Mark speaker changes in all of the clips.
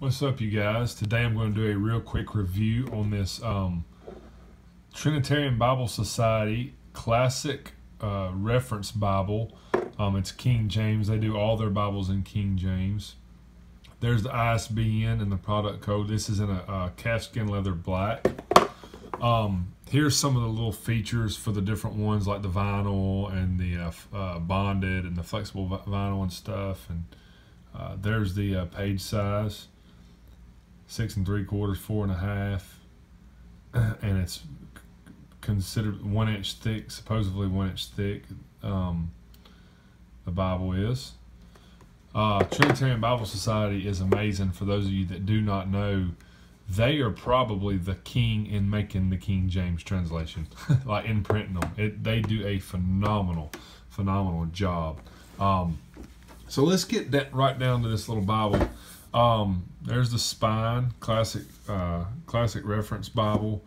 Speaker 1: What's up, you guys? Today I'm going to do a real quick review on this um, Trinitarian Bible Society Classic uh, Reference Bible. Um, it's King James. They do all their Bibles in King James. There's the ISBN and the product code. This is in a, a calfskin leather black. Um, here's some of the little features for the different ones, like the vinyl and the uh, uh, bonded and the flexible vinyl and stuff. And uh, there's the uh, page size six and three quarters, four and a half, and it's considered one inch thick, supposedly one inch thick. Um, the Bible is. Uh, Trinitarian Bible Society is amazing. For those of you that do not know, they are probably the king in making the King James translation, like in printing them. It, they do a phenomenal, phenomenal job. Um, so let's get that right down to this little Bible. Um, there's the spine, classic, uh, classic reference Bible,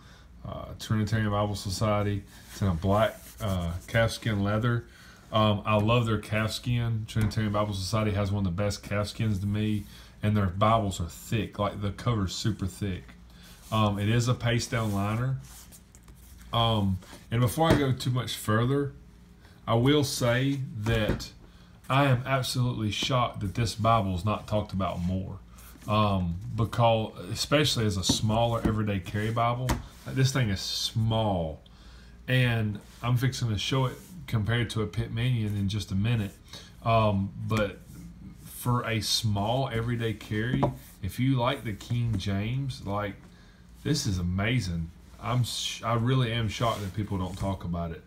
Speaker 1: uh, Trinitarian Bible Society. It's in a black uh, calfskin leather. Um, I love their calfskin. Trinitarian Bible Society has one of the best calfskins to me, and their Bibles are thick. Like the cover's super thick. Um, it is a paste down liner. Um, and before I go too much further, I will say that I am absolutely shocked that this Bible is not talked about more. Um, because, especially as a smaller everyday carry Bible, this thing is small. And I'm fixing to show it compared to a Pitt Minion in just a minute. Um, but for a small everyday carry, if you like the King James, like this is amazing. I'm I really am shocked that people don't talk about it.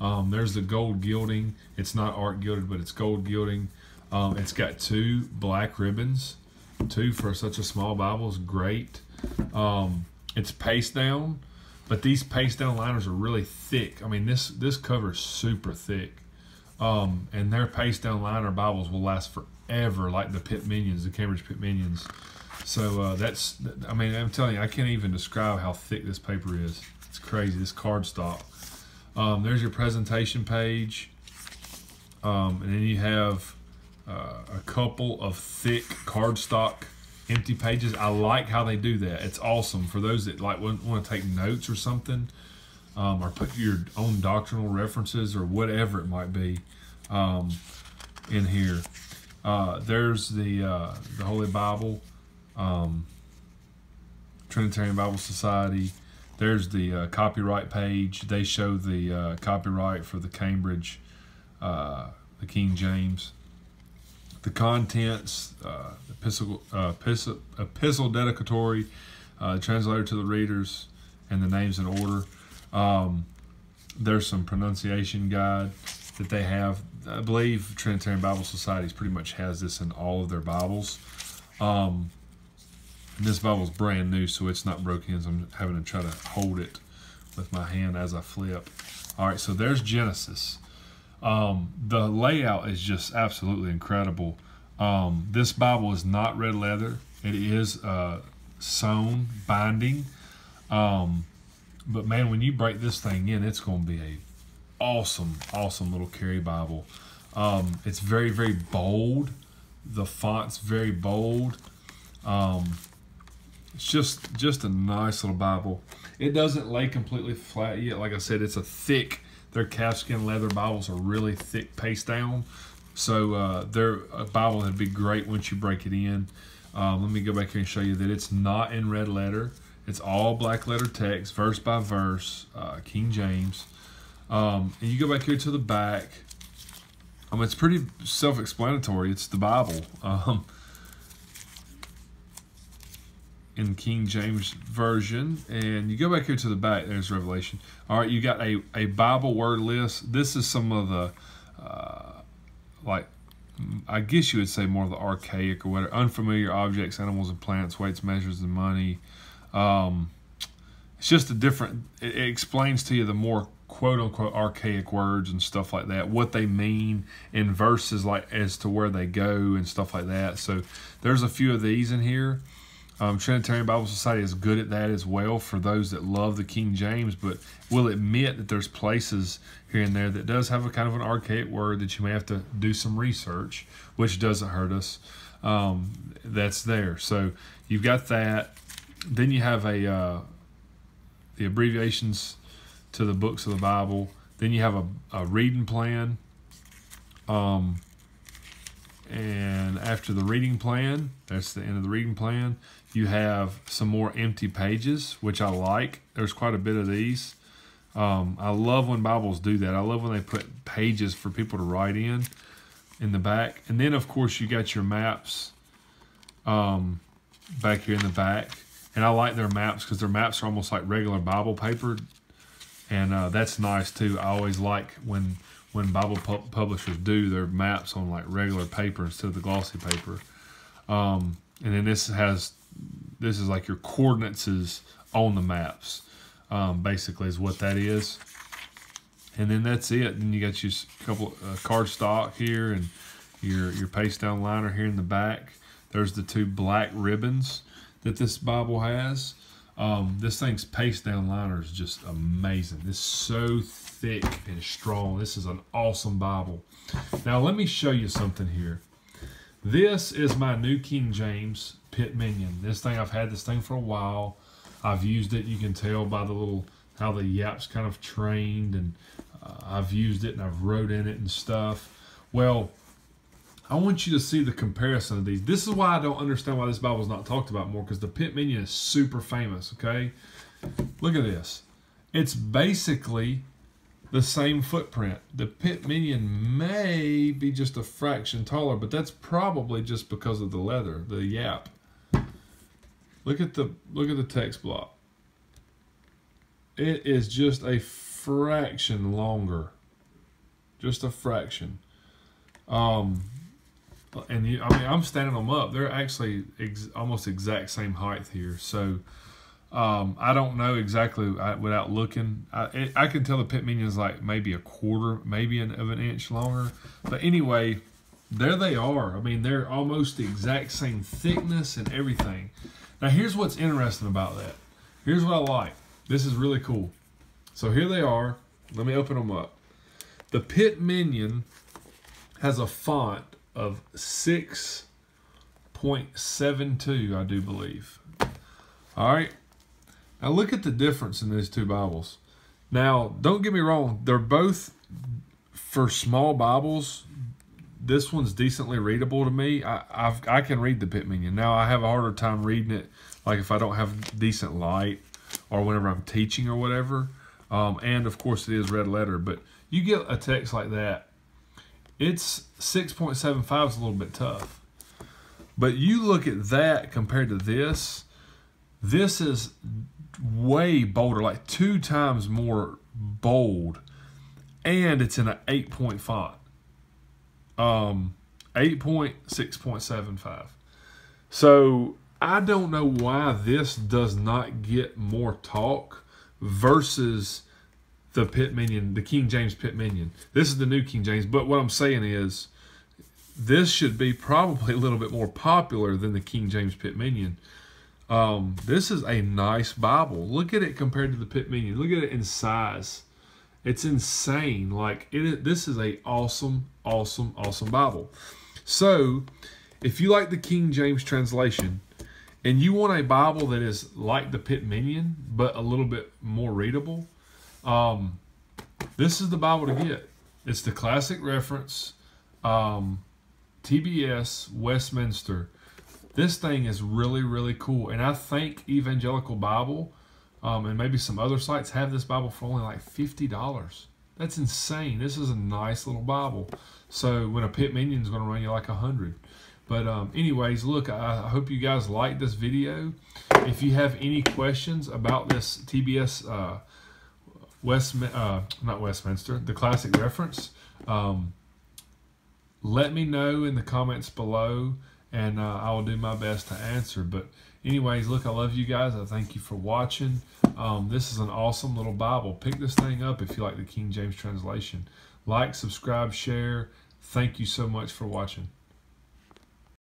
Speaker 1: Um, there's the gold gilding. It's not art gilded, but it's gold gilding. Um, it's got two black ribbons. Two for such a small Bible is great. Um, it's paste down, but these paste down liners are really thick. I mean, this this cover is super thick. Um, and their paste down liner Bibles will last forever, like the Pitt Minions, the Cambridge Pitt Minions. So uh, that's, I mean, I'm telling you, I can't even describe how thick this paper is. It's crazy, this cardstock. Um, there's your presentation page. Um, and then you have uh, a couple of thick cardstock empty pages. I like how they do that. It's awesome for those that like want, to take notes or something, um, or put your own doctrinal references or whatever it might be um, in here. Uh, there's the uh, the Holy Bible, um, Trinitarian Bible Society. There's the uh, copyright page. They show the uh, copyright for the Cambridge, uh, the King James. The contents, uh, epistle, uh, epistle, epistle dedicatory, translator to the readers, and the names in order. Um, there's some pronunciation guide that they have. I believe Trinitarian Bible Society pretty much has this in all of their Bibles. Um, this Bible is brand new, so it's not broken. So I'm having to try to hold it with my hand as I flip. All right, so there's Genesis. Um, the layout is just absolutely incredible. Um, this Bible is not red leather. It is uh, sewn binding. Um, but man, when you break this thing in, it's going to be a awesome, awesome little carry Bible. Um, it's very, very bold. The font's very bold. Um, it's just just a nice little Bible. It doesn't lay completely flat yet. Like I said, it's a thick. Their calfskin leather Bibles are really thick paste down. So uh, their Bible would be great once you break it in. Um, let me go back here and show you that it's not in red letter. It's all black letter text, verse by verse, uh, King James. Um, and you go back here to the back. Um, it's pretty self-explanatory. It's the Bible. Um, in King James Version. And you go back here to the back, there's Revelation. All right, you got a, a Bible word list. This is some of the, uh, like, I guess you would say more of the archaic or whatever, unfamiliar objects, animals and plants, weights, measures, and money. Um, it's just a different, it, it explains to you the more quote unquote archaic words and stuff like that, what they mean in verses like as to where they go and stuff like that. So there's a few of these in here. Um, Trinitarian Bible Society is good at that as well for those that love the King James, but will admit that there's places here and there that does have a kind of an archaic word that you may have to do some research, which doesn't hurt us. Um, that's there. So you've got that. Then you have a uh, the abbreviations to the books of the Bible. Then you have a, a reading plan. Um, and after the reading plan, that's the end of the reading plan, you have some more empty pages, which I like. There's quite a bit of these. Um, I love when Bibles do that. I love when they put pages for people to write in in the back. And then, of course, you got your maps um, back here in the back. And I like their maps because their maps are almost like regular Bible paper. And uh, that's nice, too. I always like when when Bible pu publishers do their maps on like regular paper instead of the glossy paper. Um, and then this has this is like your coordinates on the maps um, basically is what that is. And then that's it. Then you got your couple uh, card stock here and your your paste down liner here in the back. There's the two black ribbons that this Bible has um, this thing's paste down liner is just amazing it's so thick and strong this is an awesome Bible now let me show you something here this is my New King James Pitt Minion. This thing, I've had this thing for a while. I've used it. You can tell by the little, how the yap's kind of trained and uh, I've used it and I've wrote in it and stuff. Well, I want you to see the comparison of these. This is why I don't understand why this Bible is not talked about more because the Pitt Minion is super famous, okay? Look at this. It's basically the same footprint. The Pitt Minion may be just a fraction taller, but that's probably just because of the leather, the yap. Look at the look at the text block. It is just a fraction longer. Just a fraction. Um, and you, I mean, I'm standing them up. They're actually ex almost exact same height here. So um, I don't know exactly I, without looking. I, it, I can tell the Pitt Minion is like maybe a quarter, maybe an, of an inch longer. But anyway, there they are. I mean, they're almost the exact same thickness and everything. Now, here's what's interesting about that. Here's what I like. This is really cool. So here they are. Let me open them up. The Pitt Minion has a font of 6.72, I do believe. All right. Now look at the difference in these two Bibles. Now, don't get me wrong, they're both for small Bibles. This one's decently readable to me. I I've, i can read the Pitt Minion. Now I have a harder time reading it, like if I don't have decent light or whenever I'm teaching or whatever. Um, and of course it is red letter, but you get a text like that, it's 6.75 is a little bit tough. But you look at that compared to this, this is way bolder, like two times more bold, and it's in an eight point font. Um, eight point six point seven five. So I don't know why this does not get more talk versus the Pitt Minion, the King James Pitt Minion. This is the new King James, but what I'm saying is this should be probably a little bit more popular than the King James Pitt Minion um, this is a nice Bible. Look at it compared to the Pitt Minion. Look at it in size. It's insane. Like it, this is a awesome, awesome, awesome Bible. So, if you like the King James translation and you want a Bible that is like the Pitt Minion but a little bit more readable, um, this is the Bible to get. It's the classic reference, um, TBS Westminster. This thing is really, really cool. And I think Evangelical Bible um, and maybe some other sites have this Bible for only like $50. That's insane. This is a nice little Bible. So when a Pitt Minion is going to run you like a hundred. But um, anyways, look, I, I hope you guys like this video. If you have any questions about this TBS uh, West, uh, not Westminster, the classic reference, um, let me know in the comments below and uh, I will do my best to answer. But anyways, look, I love you guys. I thank you for watching. Um, this is an awesome little Bible. Pick this thing up if you like the King James translation. Like, subscribe, share. Thank you so much for watching.